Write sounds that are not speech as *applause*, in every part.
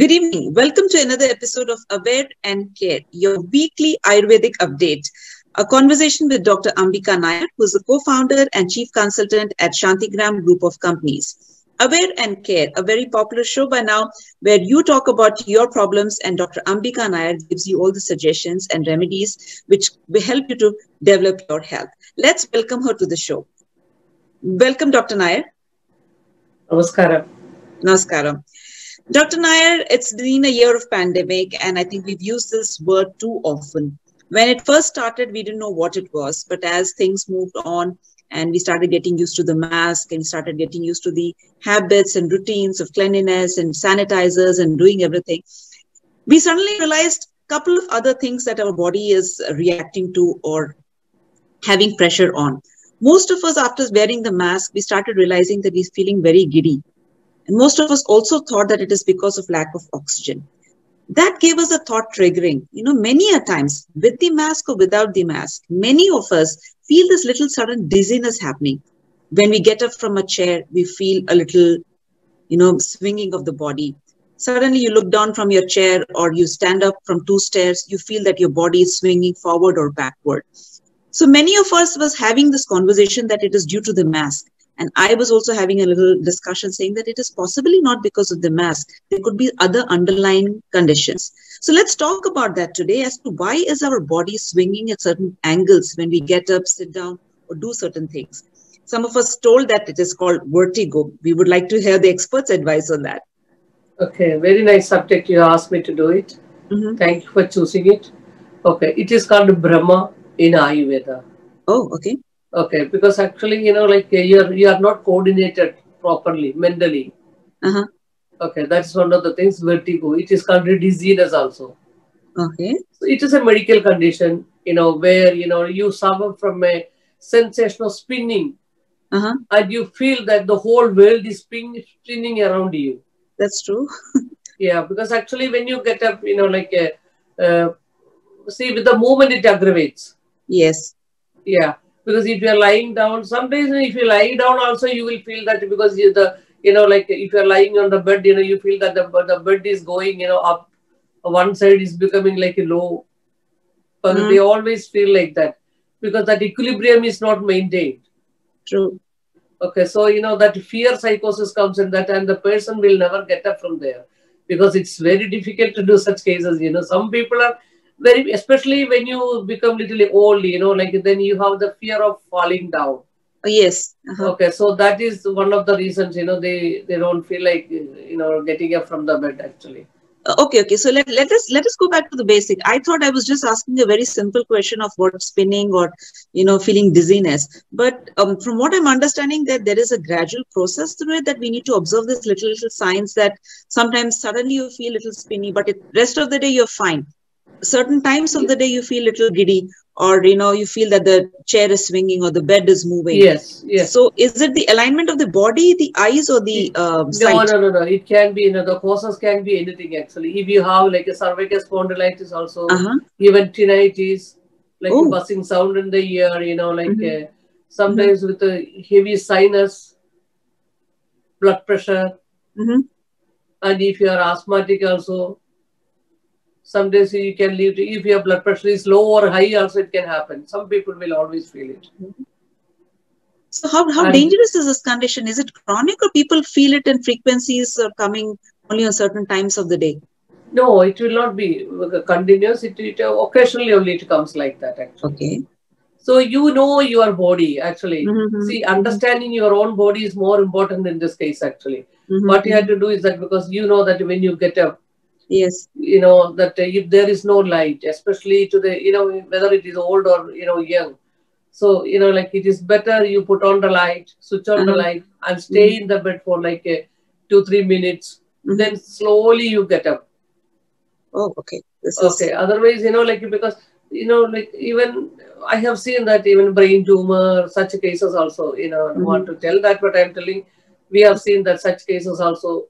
Good evening. Welcome to another episode of Aware and Care, your weekly Ayurvedic update. A conversation with Dr. Ambika Nair, who is the co-founder and chief consultant at Santhigram Group of Companies. Aware and Care, a very popular show by now, where you talk about your problems and Dr. Ambika Nair gives you all the suggestions and remedies which will help you to develop your health. Let's welcome her to the show. Welcome, Dr. Nair. Namaskaram. Namaskaram. Dr. Nair, it's been a year of pandemic, and I think we've used this word too often. When it first started, we didn't know what it was, but as things moved on and we started getting used to the mask and started getting used to the habits and routines of cleanliness and sanitizers and doing everything, we suddenly realized a couple of other things that our body is reacting to or having pressure on. Most of us, after wearing the mask, we started realizing that we're feeling very giddy and most of us also thought that it is because of lack of oxygen. That gave us a thought triggering. You know, many a times, with the mask or without the mask, many of us feel this little sudden dizziness happening. When we get up from a chair, we feel a little, you know, swinging of the body. Suddenly, you look down from your chair or you stand up from two stairs, you feel that your body is swinging forward or backward. So many of us was having this conversation that it is due to the mask. And I was also having a little discussion saying that it is possibly not because of the mask. There could be other underlying conditions. So let's talk about that today as to why is our body swinging at certain angles when we get up, sit down, or do certain things. Some of us told that it is called vertigo. We would like to hear the experts' advice on that. Okay, very nice subject. You asked me to do it. Mm-hmm. Thank you for choosing it. Okay, it is called Bhrama in Ayurveda. Oh, okay. Okay, because actually, you know, like you're you are not coordinated properly mentally. Uh-huh. Okay, that's one of the things. Vertigo. It is called dizziness also. Okay. So it is a medical condition, you know, where you know you suffer from a sensation of spinning, uh-huh. and you feel that the whole world is spinning, spinning around you. That's true. *laughs* yeah, because actually, when you get up, you know, like a, uh, see, with the movement, it aggravates. Yes. Yeah because if you're lying down, sometimes if you lie down also you will feel that because you the you know like if you're lying on the bed, you know you feel that the the bed is going you know up, one side is becoming like a low. But mm. they always feel like that because that equilibrium is not maintained. True. Okay, so you know that fear psychosis comes in that, and the person will never get up from there because it's very difficult to do such cases. You know, some people are very especially when you become little old you know like then you have the fear of falling down. Yes. Uh-huh. okay so that is one of the reasons you know they they don't feel like you know getting up from the bed actually. Uh, okay okay. So let, let us let us go back to the basic. I thought i was just asking a very simple question of what spinning or you know feeling dizziness. But um, from what i'm understanding that there is a gradual process through it that we need to observe this little little signs that sometimes suddenly you feel a little spinny but it, rest of the day you're fine certain times of the day you feel a little giddy or you know you feel that the chair is swinging or the bed is moving yes yes so is it the alignment of the body the eyes or the um, no no no no it can be you know the causes can be anything actually if you have like a cervical spondylitis also uh-huh. even tinnitus like oh. buzzing sound in the ear you know like mm-hmm. uh, sometimes mm-hmm. with a heavy sinus blood pressure mm-hmm. and if you are asthmatic also some days you can leave if your blood pressure is low or high also it can happen. Some people will always feel it. So how, how and, dangerous is this condition? Is it chronic or people feel it and frequencies are coming only on certain times of the day? No it will not be continuous. It, it occasionally only it comes like that actually. Okay. So you know your body actually. Mm-hmm. see understanding your own body is more important in this case actually. Mm-hmm. what you have to do is that because you know that when you get up yes you know that if there is no light especially to the you know whether it is old or you know young so you know like it is better you put on the light switch on uh-huh. the light and stay mm-hmm. in the bed for like a two three minutes mm-hmm. then slowly you get up oh okay this okay is... otherwise you know like because you know like even i have seen that even brain tumor such cases also you know mm-hmm. i want to tell that but i'm telling we have seen that such cases also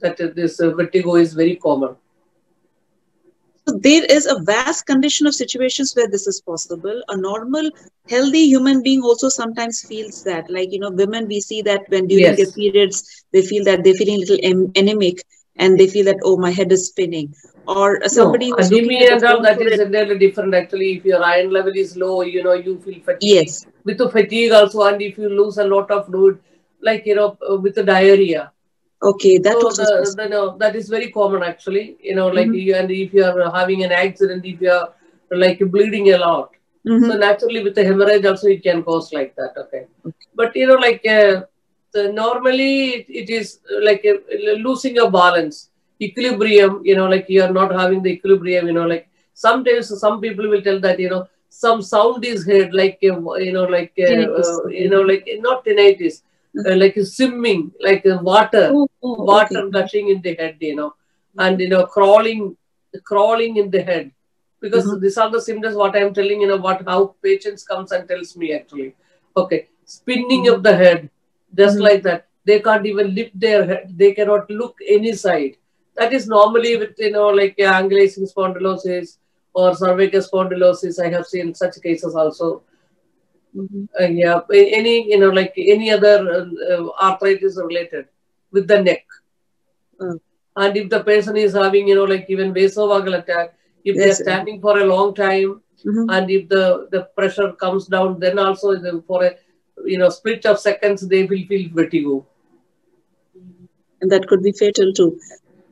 that this uh, vertigo is very common. So there is a vast condition of situations where this is possible. A normal, healthy human being also sometimes feels that. Like, you know, women, we see that when during yes. their periods, they feel that they're feeling a little anemic and they feel that oh my head is spinning or somebody no, who's anemia at and the all phone that is entirely different actually if your iron level is low you know you feel fatigue yes with the fatigue also and if you lose a lot of fluid like you know uh, with the diarrhea okay that so also the, the, no, that is very common actually you know like Mhm. you, and if you are having an accident if you are like bleeding a lot Mhm. so naturally with the hemorrhage also it can cause like that okay, Okay. but you know like uh, the, normally it, it is like uh, losing your balance equilibrium you know like you are not having the equilibrium you know like sometimes some people will tell that you know some sound is heard like uh, you know like uh, uh, you know like not tinnitus uh, like swimming like uh, water oh, oh, water okay. gushing in the head, you know, and you know, crawling, crawling in the head. Because Mhm. these are the symptoms what I'm telling, you know, what how patients comes and tells me actually. Okay, spinning of the head, just Mhm. like that. They can't even lift their head, they cannot look any side. That is normally with you know, like ankylosing spondylosis or cervical spondylosis. I have seen such cases also. Mhm. Uh, yeah, any you know, like any other uh, uh, arthritis related with the neck. Mm. And if the person is having, you know, like even vasovagal attack, if they Yes, are sir. standing for a long time, Mhm. and if the, the pressure comes down, then also for a you know split of seconds they will feel vertigo. and that could be fatal too.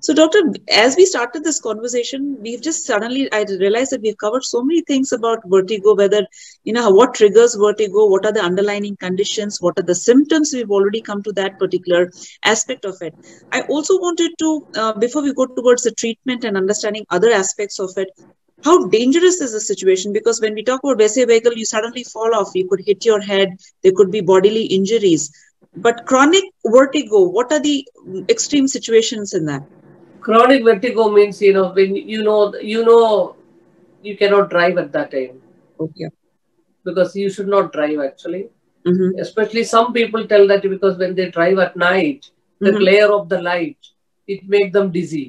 So, doctor, as we started this conversation, we've just suddenly I realized that we've covered so many things about vertigo. Whether you know what triggers vertigo, what are the underlying conditions, what are the symptoms. We've already come to that particular aspect of it. I also wanted to, uh, before we go towards the treatment and understanding other aspects of it, how dangerous is the situation? Because when we talk about vehicle, you suddenly fall off. You could hit your head. There could be bodily injuries. But chronic vertigo, what are the extreme situations in that? Chronic vertigo means you know when you know you know you cannot drive at that time Okay. because you should not drive actually. Mm-hmm. Especially some people tell that because when they drive at night, the Mhm. glare of the light it make them dizzy.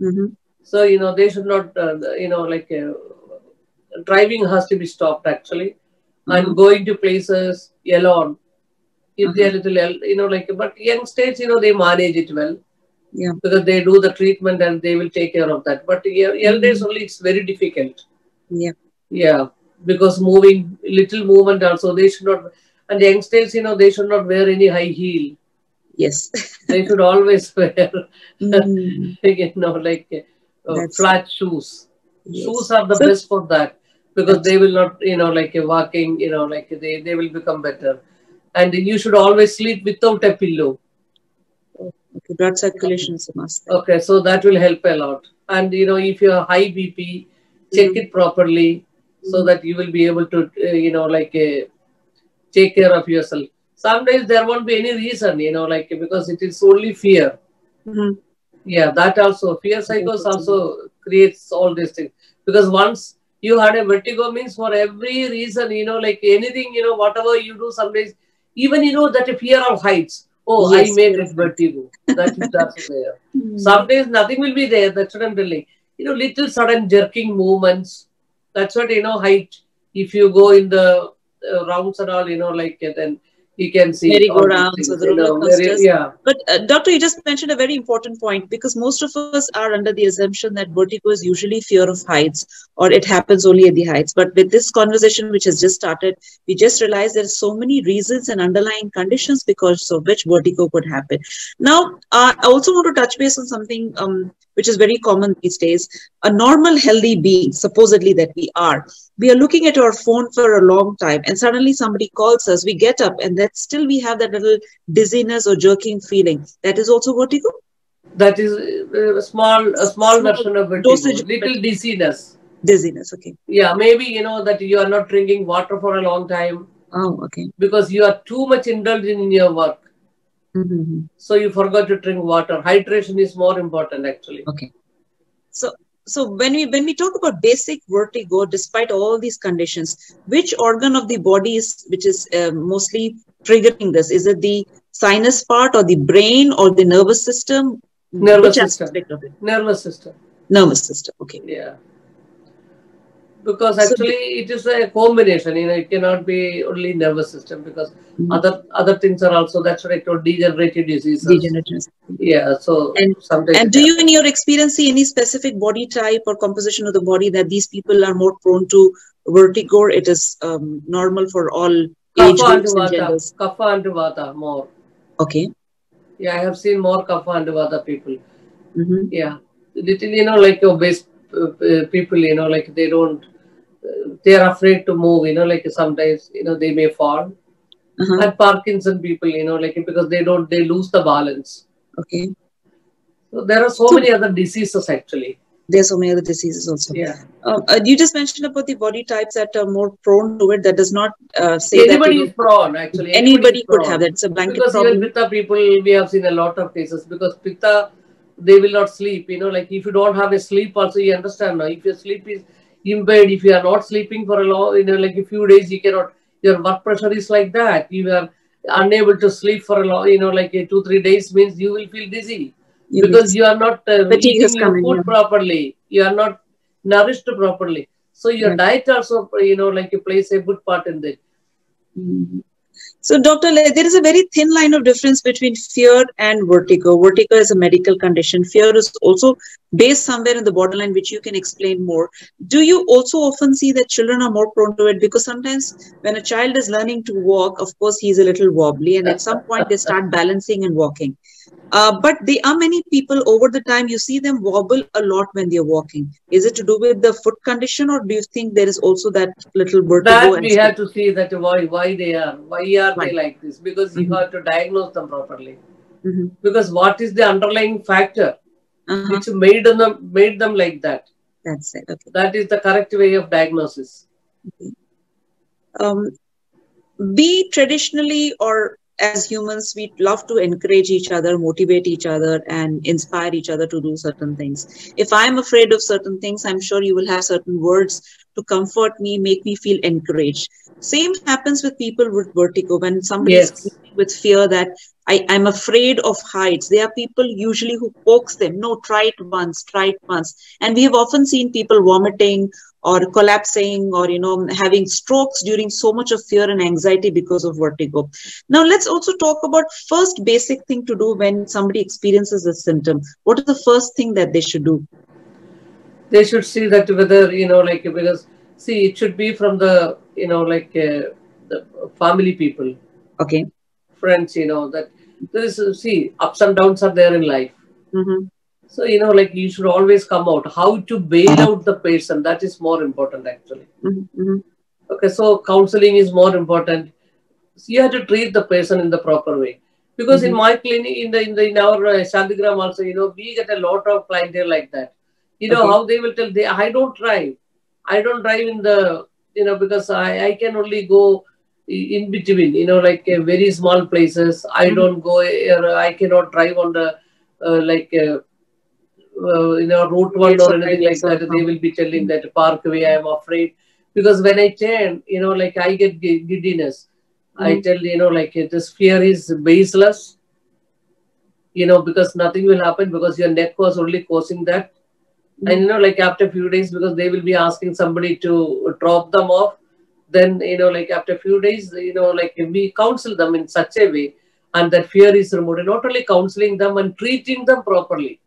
Mm-hmm. So, you know, they should not, uh, you know, like uh, driving has to be stopped actually. Mhm. And going to places alone. If they are little, you know, like, but young states, you know, they manage it well Yeah. because they do the treatment and they will take care of that. But yeah, elders only, it's very difficult. Yeah. Yeah. Because moving, little movement also, they should not, and youngsters, you know, they should not wear any high heel. Yes. They should always *laughs* wear, Mm. *laughs* you know, like uh, flat shoes. Yes. shoes are the So- best for that because they will not you know like uh, walking you know like they, they will become better and you should always sleep without a pillow Okay. Blood circulation is a must. okay so that will help a lot and you know if you have high bp check Mhm. it properly so Mhm. that you will be able to uh, you know like uh, take care of yourself sometimes there won't be any reason you know like because it is only fear Mhm. Yeah, that also fear psychos also creates all these things because once you had a vertigo means for every reason you know like anything you know whatever you do sometimes even you know that a fear of heights oh Yes, I may get of vertigo. That is that's there. Mm. sometimes nothing will be there. That's what I'm telling. You know little sudden jerking movements. That's what you know height. If you go in the uh, rounds and all you know like uh, then you can see Merry-go-rounds or the roller coasters. yeah But uh, doctor, you just mentioned a very important point because most of us are under the assumption that vertigo is usually fear of heights or it happens only at the heights. But with this conversation, which has just started, we just realized there are so many reasons and underlying conditions because of which vertigo could happen. Now, uh, I also want to touch base on something um, which is very common these days. A normal, healthy being, supposedly that we are, we are looking at our phone for a long time and suddenly somebody calls us, we get up and that still we have that little dizziness or jerking feeling. That is also vertigo? That is uh, a small, a small Small version of vertigo. dosage, Little dizziness. Dizziness, okay. Yeah, maybe you know that you are not drinking water for a long time Oh, okay. because you are too much indulged in your work. Mm-hmm. So you forgot to drink water. Hydration is more important actually. Okay. So, so when we when we talk about basic vertigo, despite all these conditions, which organ of the body is which is uh, mostly triggering this? Is it the sinus part or the brain or the nervous system? Nervous which system. aspect of it? Nervous system. Nervous system. Okay. Yeah. Because So- actually it is a combination you know it cannot be only nervous system because Mhm. other other things are also that's what i told degenerative diseases Degenerative. yeah so And- sometimes And do you, in your experience, see any specific body type or composition of the body that these people are more prone to vertigo? It is um, normal for all age kapha and groups and vata genders. kapha and vata more Okay. yeah i have seen more kapha and vata people hmm yeah little you know like obese uh, uh, people you know like they don't they are afraid to move you know like sometimes you know they may fall Uh-huh. and parkinson people you know like because they don't they lose the balance Okay. so there are so So- many other diseases actually There are so many other diseases also. yeah Um, uh, you just mentioned about the body types that are more prone to it. That does not uh, say anybody that is prone actually anybody is could prone. have that. It's a blanket because problem. even pitta people we have seen a lot of cases because pitta they will not sleep you know like if you don't have a sleep also you understand now if your sleep is impaired. If you are not sleeping for a long you know like a few days you cannot your work pressure is like that. You are unable to sleep for a long you know like a two three days means you will feel dizzy. You because you are not uh, eating your food properly. You are not nourished properly. So your diet also you know like plays a good part in that Mhm. So, Dr. Le, there is a very thin line of difference between fear and vertigo. Vertigo is a medical condition. Fear is also based somewhere in the borderline, which you can explain more. Do you also often see that children are more prone to it? Because sometimes when a child is learning to walk, of course, he's a little wobbly, and at some point they start balancing and walking. Uh, but there are many people over the time you see them wobble a lot when they're walking. Is it to do with the foot condition, or do you think there is also that little vertigo? that we have to see that why why they are why are they like this because you Mhm. have to diagnose them properly Mhm. because what is the underlying factor Uh-huh. which made them made them like that That's it. Okay. that is the correct way of diagnosis Um, we traditionally, or as humans, we love to encourage each other, motivate each other, and inspire each other to do certain things. If I'm afraid of certain things, I'm sure you will have certain words to comfort me, make me feel encouraged. Same happens with people with vertigo. When somebody is Yes. living with fear that I, I'm afraid of heights, there are people usually who pokes them. No, try it once, try it once. And we have often seen people vomiting or collapsing or you know having strokes during so much of fear and anxiety because of vertigo. Now let's also talk about first basic thing to do when somebody experiences a symptom. What is the first thing that they should do? They should see that whether you know like because see it should be from the you know like uh, the family people. Okay. Friends you know that there is see ups and downs are there in life. Hmm so you know like you should always come out how to bail out the person that is more important actually hmm Okay, so counseling is more important. So you have to treat the person in the proper way. Because in Mhm. my clinic, in the in the in our uh, Santhigram also, you know, we get a lot of clientele like that. You know Okay. how they will tell they I don't drive. I don't drive in the you know because I I can only go in between. You know, like uh, very small places. I Mhm. don't go. Uh, I cannot drive on the uh, like. Uh, you know, route one Yes, or anything like that, they will be telling that parkway. I am afraid because when I turn, you know, like I get gi- giddiness. I Mhm. tell you know, like this fear is baseless. You know, because nothing will happen because your neck was only causing that. And you know, like after a few days, because they will be asking somebody to drop them off. Then you know, like after a few days, you know, like we counsel them in such a way, and that fear is removed. And not only counseling them and treating them properly,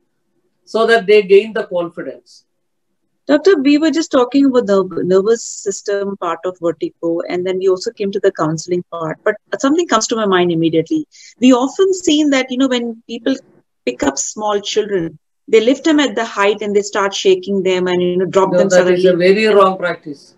so that they gain the confidence. Doctor, we were just talking about the nervous system part of vertigo, and then we also came to the counseling part. But something comes to my mind immediately. We often seen that you know when people pick up small children, they lift them at the height and they start shaking them and you know drop No, them that is suddenly. a very wrong practice.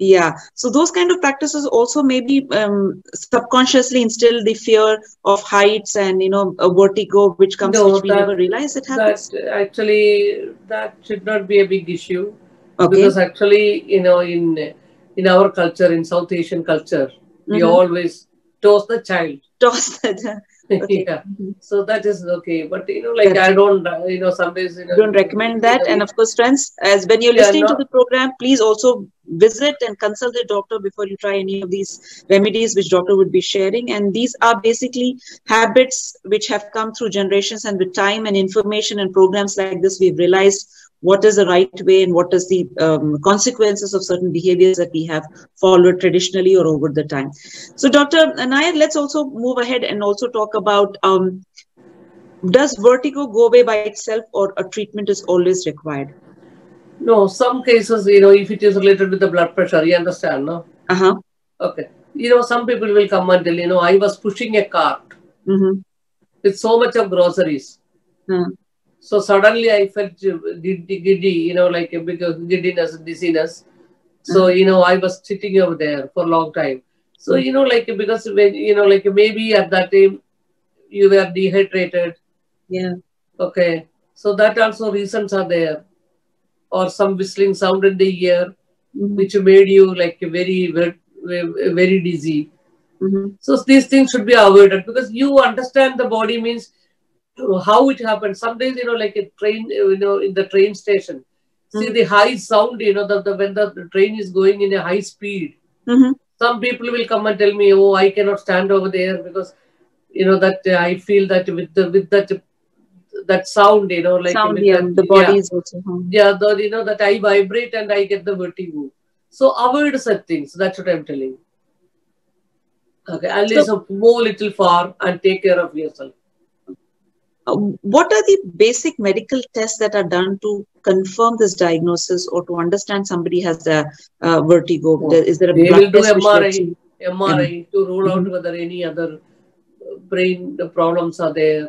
Yeah. So those kind of practices also maybe um, subconsciously instill the fear of heights and you know a vertigo, which comes No, which we that- never realize it happens. That actually that should not be a big issue okay. because actually you know in in our culture in South Asian culture we Mhm. always toss the child. Toss that. Okay. yeah. Mhm. So that is okay, but you know like I don't uh, you know some days you know, don't recommend that. And of course, friends, as when you're listening to the program, please also visit and consult the doctor before you try any of these remedies which doctor would be sharing. And these are basically habits which have come through generations and with time and information and programs like this, we've realized what is the right way and what is the um, consequences of certain behaviors that we have followed traditionally or over the time. So, Dr. Nair, let's also move ahead and also talk about um, does vertigo go away by itself or a treatment is always required? No, some cases, you know, if it is related with the blood pressure, you understand, no? Uh-huh. Okay. You know, some people will come and tell, you know, I was pushing a cart Mm-hmm. with so much of groceries. Hmm. So suddenly I felt giddy, giddy you know, like a big giddiness, dizziness. So, you know, I was sitting over there for a long time. So, you know, like because when, you know, like maybe at that time you were dehydrated. Yeah. Okay. So that also reasons are there. Or some whistling sound in the ear, Mhm. which made you like very, very, very dizzy. Mhm. So these things should be avoided because you understand the body means how it happens. Sometimes, you know, like a train, you know, in the train station, see Mhm. the high sound, you know, the, the when the, train is going in a high speed. Mhm. Some people will come and tell me, oh, I cannot stand over there because, you know, that uh, I feel that with the with that that sound, you know, like Sound, yeah, that- the body is also. huh. yeah, the, you know, that I vibrate and I get the vertigo. So avoid such things. That's what I'm telling. Okay, at least move little far and take care of yourself. Uh, what are the basic medical tests that are done to confirm this diagnosis or to understand somebody has a uh, vertigo? Oh, There- Is there a They blood will do MRI, MRI to rule out Mhm. whether any other uh, brain problems are there,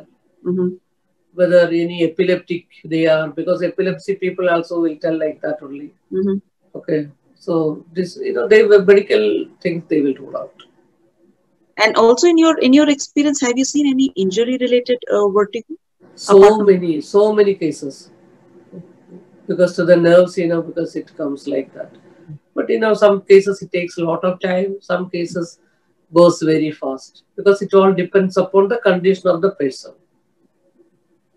Mhm. whether any epileptic they are, because epilepsy people also will tell like that only. Mhm. Okay, so this, you know, they medical things they will rule out. And also, in your in your experience, have you seen any injury related uh, vertigo? So many, so many cases. Because to the nerves, you know, because it comes like that. But you know, some cases it takes a lot of time, some cases goes very fast. Because it all depends upon the condition of the person.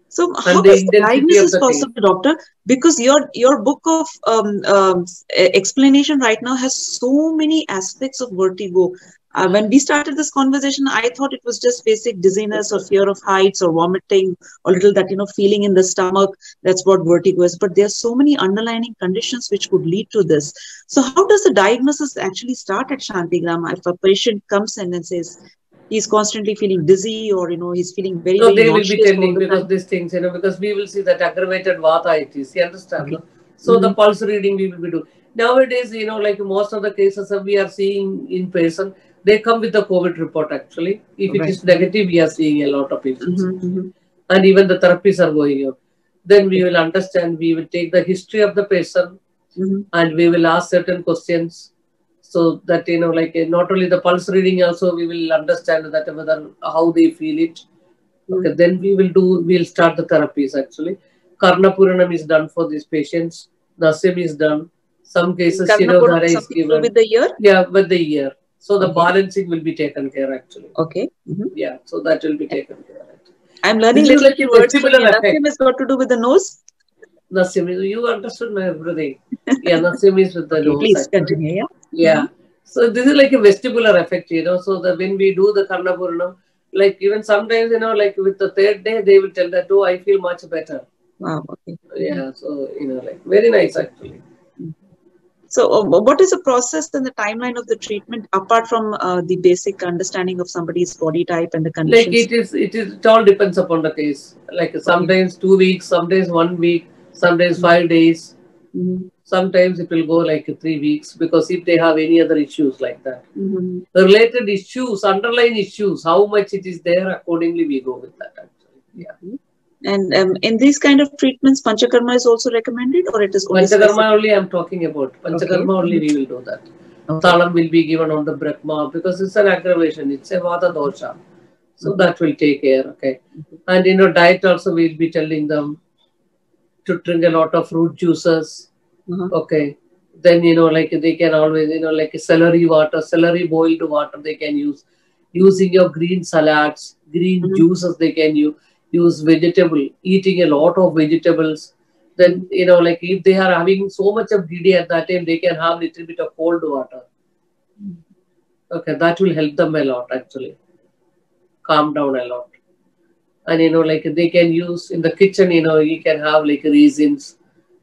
So, how the is the diagnosis possible, doctor? Because your your book of um, um, explanation right now has so many aspects of vertigo. Uh, when we started this conversation, I thought it was just basic dizziness or fear of heights or vomiting or little that you know feeling in the stomach. That's what vertigo is. But there are so many underlying conditions which could lead to this. So, how does the diagnosis actually start at Santhigram? If a patient comes in and says he's constantly feeling dizzy or you know he's feeling very, So very they will be telling because these things, you know, because we will see that aggravated vata it is. You understand? Okay. no? So the Mhm. pulse reading we will be doing. Nowadays, you know, like most of the cases that we are seeing in person, they come with the COVID report actually. If it Right. is negative, we are seeing a lot of patients. Mhm, mhm. and even the therapies are going on. Then we will understand, we will take the history of the patient Mhm. and we will ask certain questions so that, you know, like uh, not only the pulse reading, also we will understand that whether how they feel it. Okay, then we will do, we'll start the therapies actually. Karnapuranam is done for these patients, Nasyam is done. Some cases, you know, Karnapuram Dhara is something to do given. with the year? Yeah, with the year. So the balancing will be taken care actually. Okay. Mhm. Yeah, so that will be taken care. I'm learning This is little words. effect. Has got to do with the nose. Nasyam, you understood my everything. Yeah, Nasyam is with the nose. please actually. continue. Yeah. Yeah. So this is like a vestibular effect, you know. So the when we do the Karnapuranam, like even sometimes, you know, like with the third day, they will tell that, oh, I feel much better. Wow. Okay. Yeah. So, you know, like very nice actually. So, uh, what is the process and the timeline of the treatment apart from uh, the basic understanding of somebody's body type and the conditions? Like it is, it is, it all depends upon the case. Like sometimes two weeks, sometimes one week, sometimes five days. Mhm. Sometimes it will go like three weeks because if they have any other issues like that. Mhm. The related issues, underlying issues, how much it is there, accordingly we go with that actually. Yeah. And um, in these kind of treatments, panchakarma is also recommended, or it is only Panchakarma only I'm talking about. Panchakarma only we will do that. specific? Talam will be given on the Brahma because it's an aggravation, it's a Vata dosha. So that will take care, okay. And you know, diet also we'll be telling them to drink a lot of fruit juices, Uh-huh. okay. Then you know, like they can always, you know, like celery water, celery boiled water they can use. Using your green salads, green Mhm. juices they can use. Use vegetable, eating a lot of vegetables. Then you know, like if they are having so much of DD at that time, they can have little bit of cold water. Okay, that will help them a lot actually. Calm down a lot. And you know, like they can use in the kitchen, you know, you can have like raisins,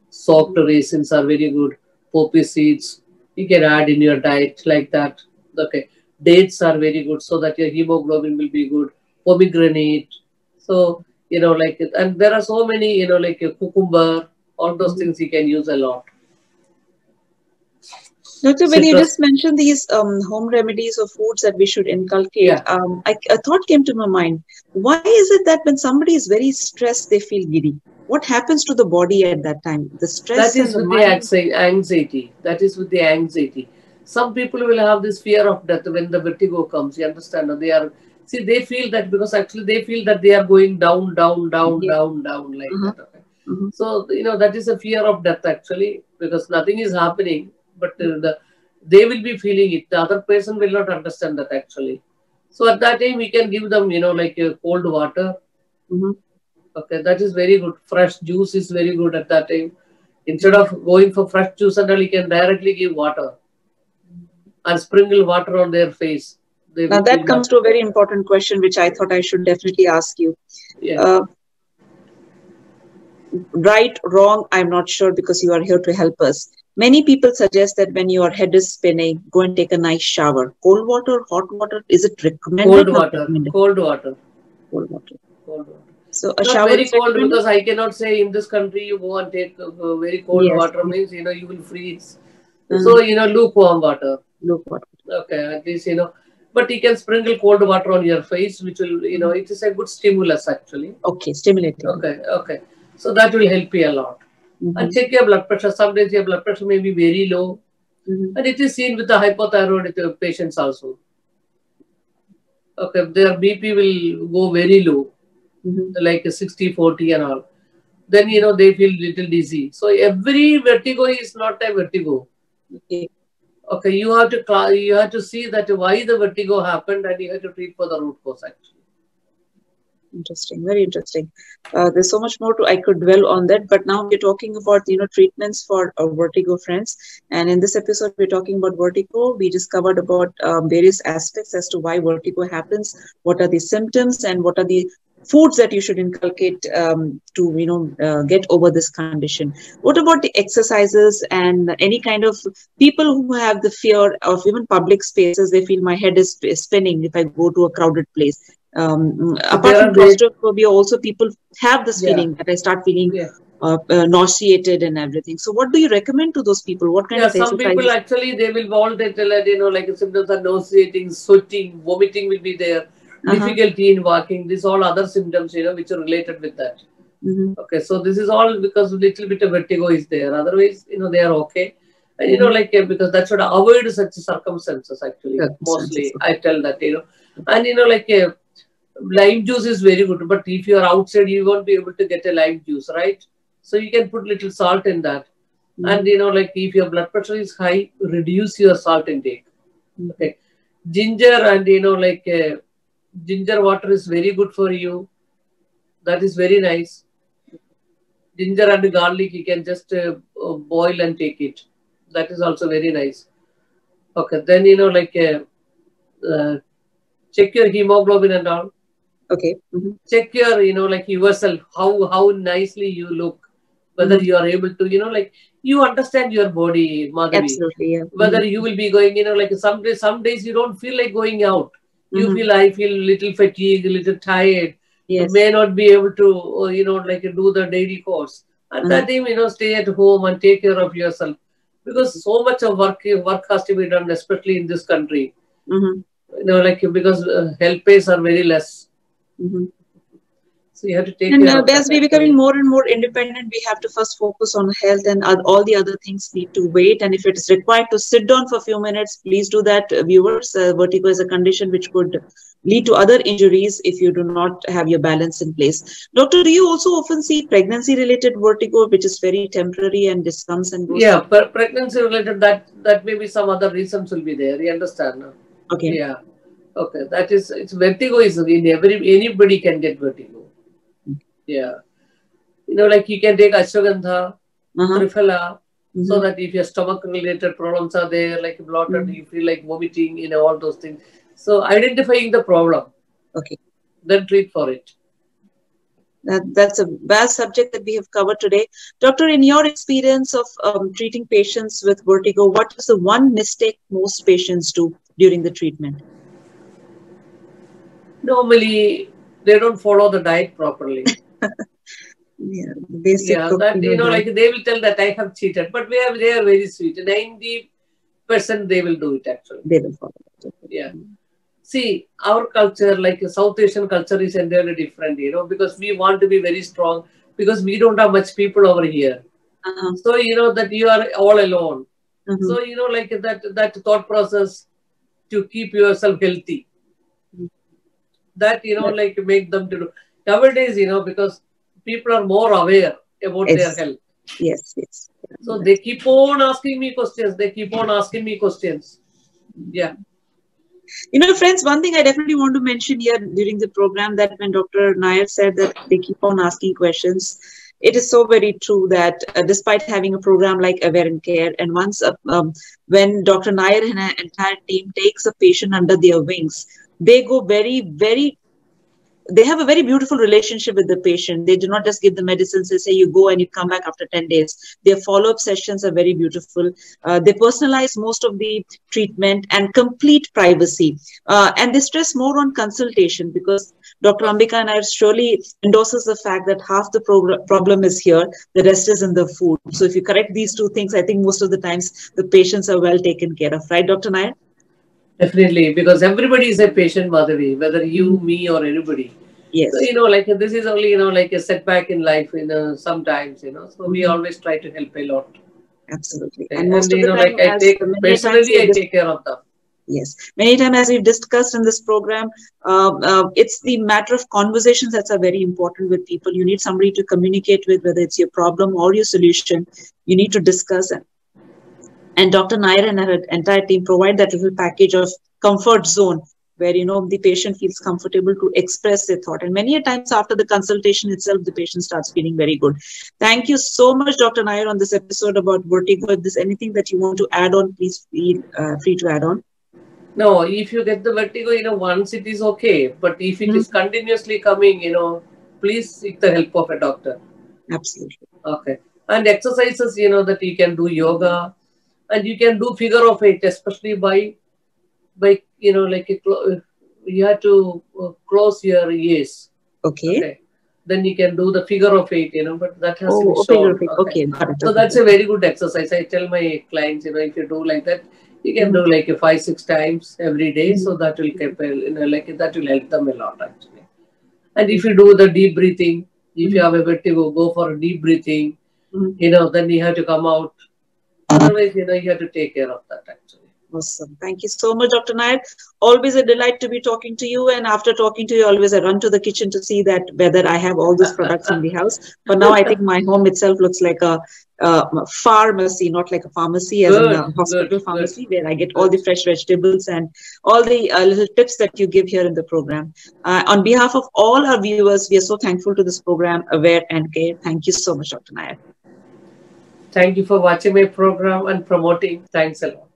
Soaked raisins are very good. Poppy seeds you can add in your diet like that. Okay, dates are very good so that your hemoglobin will be good. Pomegranate. So you know, like and there are so many you know like a cucumber. All those things you can use a lot. Doctor, when you just mentioned these um, home remedies or foods that we should inculcate, Yeah. um, I, a thought came to my mind. Why is it that when somebody is very stressed, they feel giddy? What happens to the body at that time? The stress That is the with the anxi- anxiety. That is with the anxiety. Some people will have this fear of death when the vertigo comes. You understand? They are see they feel that because actually they feel that they are going down, down, down, Yeah. down, down like Mhm. that. Okay? Mhm. So you know that is a fear of death actually because nothing is happening, but uh, the they will be feeling it. The other person will not understand that actually. So at that time we can give them you know like uh, cold water. Mhm. Okay, that is very good. Fresh juice is very good at that time. Instead of going for fresh juice and all, you can directly give water and sprinkle water on their face. Now that comes to a very important question, which I thought I should definitely ask you. yeah. Uh, right, wrong, I'm not sure because you are here to help us. Many people suggest that when your head is spinning, go and take a nice shower. Cold water, hot water, is it recommended? cold water. recommended? Cold water. Cold water. Cold water. So a Not shower very cold because I cannot say in this country you go and take uh, uh, very cold Yes. water means you know you will freeze. Mhm. So you know lukewarm water. Lukewarm. Okay, at least you know. But you can sprinkle cold water on your face, which will you know it is a good stimulus actually. Okay, stimulating. Okay, okay. So that will help you a lot. Mhm. And check your blood pressure. Sometimes your blood pressure may be very low, Mhm. and it is seen with the hypothyroid patients also. Okay, their BP will go very low, Mhm. like 60 40 and all. Then you know they feel little dizzy. So every vertigo is not a vertigo. Okay. Okay, you have to you have to see that why the vertigo happened, and you have to treat for the root cause actually. Interesting, very interesting. Uh, there's so much more to I could dwell on that, but now we're talking about you know treatments for uh, vertigo, friends. And in this episode, we're talking about vertigo. We discovered about um, various aspects as to why vertigo happens, what are the symptoms, and what are the foods that you should inculcate um, to you know uh, get over this condition. What about the exercises and any kind of people who have the fear of even public spaces? They feel my head is spinning if I go to a crowded place. Um, apart from claustrophobia, also people have this Yeah. feeling that I start feeling Yeah. uh, uh, nauseated and everything. So, what do you recommend to those people? What kind Yeah, of some people actually they will want they tell that you know like symptoms are nauseating, sweating, vomiting will be there, Uh-huh. difficulty in walking. These all other symptoms you know which are related with that. Mhm. Okay, so this is all because little bit of vertigo is there. Otherwise, you know they are okay. And you know like uh, because that should avoid such circumstances actually. Circumstances, Mostly, I tell that you know, and you know like. Lime juice is very good but if you are outside you won't be able to get a lime juice right so you can put little salt in that and you know like if your blood pressure is high reduce your salt intake okay ginger and you know like uh, ginger water is very good for you that is very nice ginger and garlic you can just uh, uh, boil and take it that is also very nice okay then you know like uh, uh, check your hemoglobin and all Okay. Mhm. check your you know like yourself how how nicely you look whether you are able to you know like you understand your body Madhavi. Absolutely. Yeah. whether you will be going you know like some days some days you don't feel like going out you Mhm. feel i feel little fatigued a little tired Yes. may not be able to uh, you know like do the daily course at that time you know stay at home and take care of yourself because so much of work work has to be done especially in this country Mhm. you know like because uh, help pays are very less Mhm. So you have to take And care uh, as we're becoming more and more independent, we have to first focus on health, and all the other things need to wait. And if it is required to sit down for a few minutes, please do that, uh, viewers. Uh, vertigo is a condition which could lead to other injuries if you do not have your balance in place. Doctor, do you also often see pregnancy-related vertigo, which is very temporary and just comes and goes? yeah pre- pregnancy related that that maybe some other reasons will be there you understand? Okay. yeah okay that is it's vertigo is in every anybody can get vertigo yeah you know like you can take ashwagandha Uh-huh. triphala Mhm. so that if your stomach related problems are there like bloated Mhm. you feel like vomiting you know all those things so identifying the problem Okay. then treat for it That, that's a vast subject that we have covered today. Doctor, in your experience of um, treating patients with vertigo, what is the one mistake most patients do during the treatment? Normally, they don't follow the diet properly. *laughs* *laughs* yeah, basic yeah, that you know, like they will tell that I have cheated, but we are they are very sweet. Ninety percent they will do it actually. They will follow. It. Yeah. See, our culture, like South Asian culture, is entirely different, you know, because we want to be very strong because we don't have much people over here. Uh-huh. So you know that you are all alone. Mhm. So you know, like that that thought process to keep yourself healthy. That you know, like make them to do nowadays, you know, because people are more aware about their health. Yes, yes. So they keep on asking me questions. They keep on asking me questions. Yeah. You know, friends, one thing I definitely want to mention here during the program that when Dr. Nair said that they keep on asking questions, it is so very true that uh, despite having a program like Aware and Care, and once uh, um, when Dr. Nair and her entire team takes a patient under their wings, they go very, very they have a very beautiful relationship with the patient. They do not just give the medicines, they say you go and you come back after 10 days. Their follow up sessions are very beautiful. Uh, they personalize most of the treatment and complete privacy. Uh, and they stress more on consultation because Dr. Ambika Nair surely endorses the fact that half the pro- problem is here, the rest is in the food. So if you correct these two things, I think most of the times the patients are well taken care of, right, Dr. Nair? Definitely, because everybody is a patient, Madhavi, whether you, me, or anybody. Yes. So, you know, like this is only, you know, like a setback in life, you know, sometimes, you know. So we Mhm. always try to help a lot. Absolutely. And, And most of you the know, time, like I take personally, I take care of them. Yes, many times as we've discussed in this program, uh, uh, it's the matter of conversations that's are very important with people. You need somebody to communicate with, whether it's your problem or your solution. You need to discuss it. And Dr. Nair and her entire team provide that little package of comfort zone where you know the patient feels comfortable to express their thought. And many a times after the consultation itself, the patient starts feeling very good. Thank you so much, Dr. Nair, on this episode about vertigo. If there's anything that you want to add on, please feel uh, free to add on. No, if you get the vertigo, you know, once it is okay. But if it is continuously coming, you know, please seek the help of a doctor. Absolutely. Okay. And exercises, you know, that you can do yoga and you can do figure of eight, especially by, by you know, like a you have to uh, close your ears. Okay. Okay. Then you can do the figure of eight, you know, but that has to be Oh, shown. okay, okay, okay. So that's a very good exercise. I tell my clients, you know, if you do like that, you can do like a five, six times every day. So that will keep, you know, like that will help them a lot actually. And if you do the deep breathing, if you have a vertigo, go for a deep breathing. Mhm. You know, then you have to come out. Otherwise, you know, you have to take care of that actually. Awesome. Thank you so much, Dr. Nair. Always a delight to be talking to you. And after talking to you, always I run to the kitchen to see that whether I have all these products in the house. But now I think my home itself looks like a, uh pharmacy, not like a pharmacy as in a hospital good, pharmacy, where I get all the fresh vegetables and all the uh, little tips that you give here in the program. Uh, on behalf of all our viewers, we are so thankful to this program, Aware and Care. Thank you so much, Dr. Nair. Thank you for watching my program and promoting. Thanks a lot.